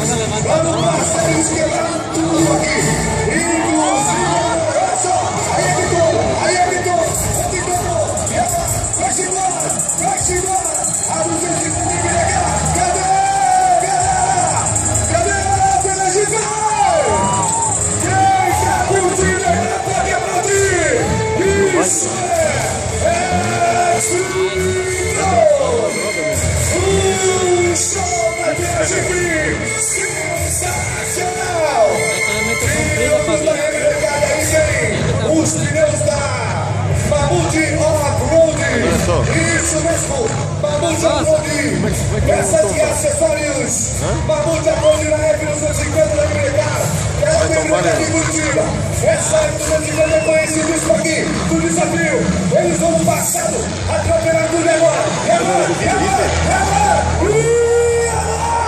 Vamos passar e esquentar tudo aqui. Inclusive a cobrança. Aí é que tô, aí é que tô. É que tô. E agora? Vai embora, vai embora. A 250 tem que negar. Cadê? Cadê a pela gigante? Quem sabe o time é pra aplaudir? Isso. Peças e acessórios. Mamute Aponte na F nos anos 50 da Americana. Ela tem lugar em Curitiba. Essa é 250 é conhecido isso aqui, do desafio. Eles vão no passado, atropelando tudo agora. E agora, e agora, e agora.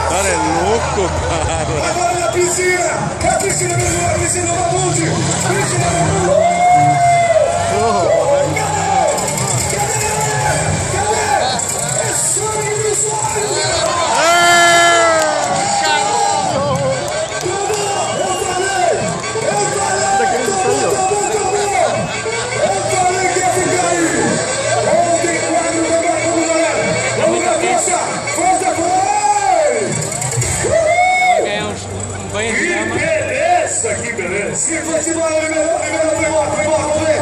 Cara, é louco, cara. Agora na piscina. É a piscina mesmo, a piscina do Mamute. Piscina mesmo. Vai beleza, que beleza. Se foi embora, vamos ver,